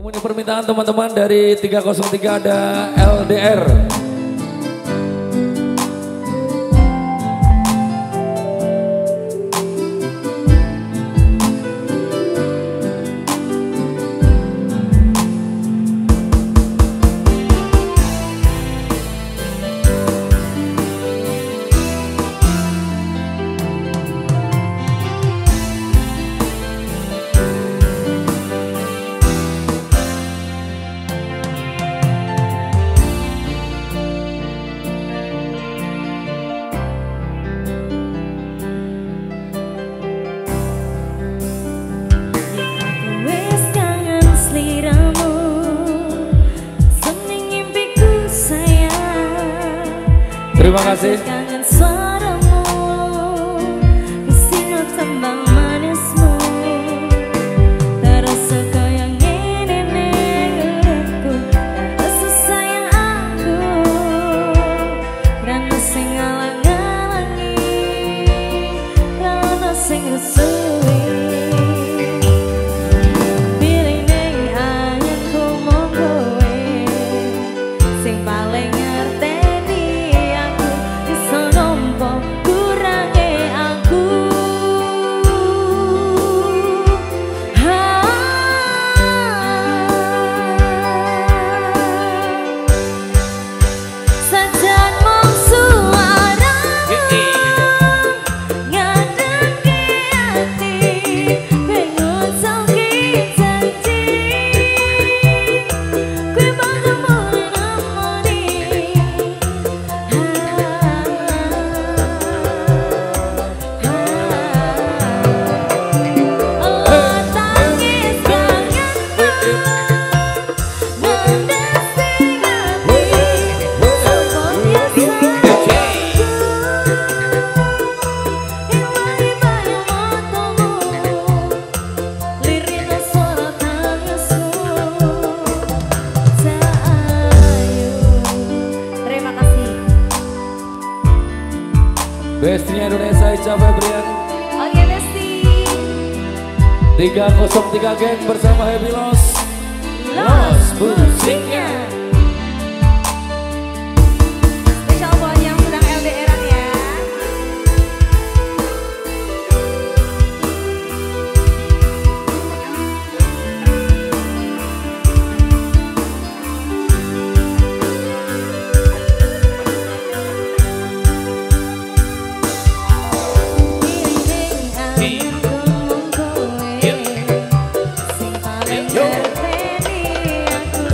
Kemudian permintaan teman-teman dari 303 ada LDR. Terima kasih. Bestinya Indonesia Ica Febrian. Oke Besti. 303 Gang bersama Happy Loss Los musiknya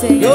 最右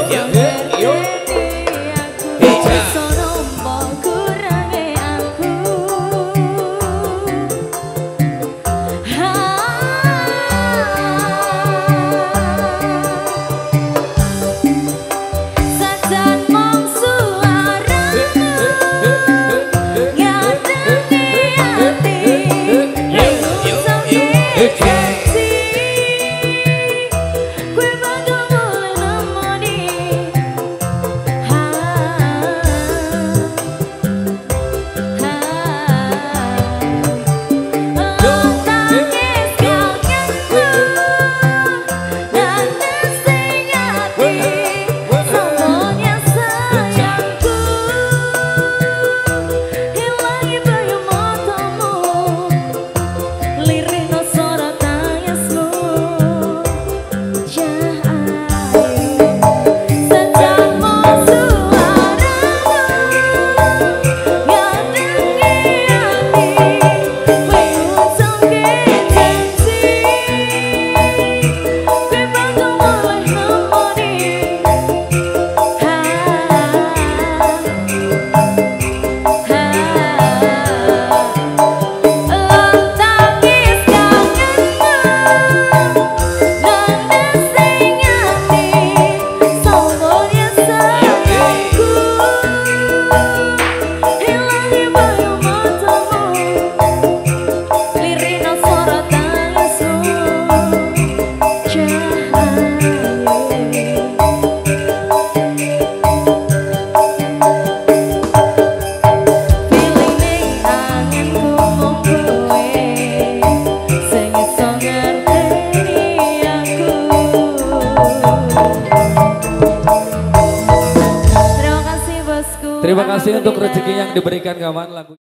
kasih untuk rezeki yang diberikan kawan lagu.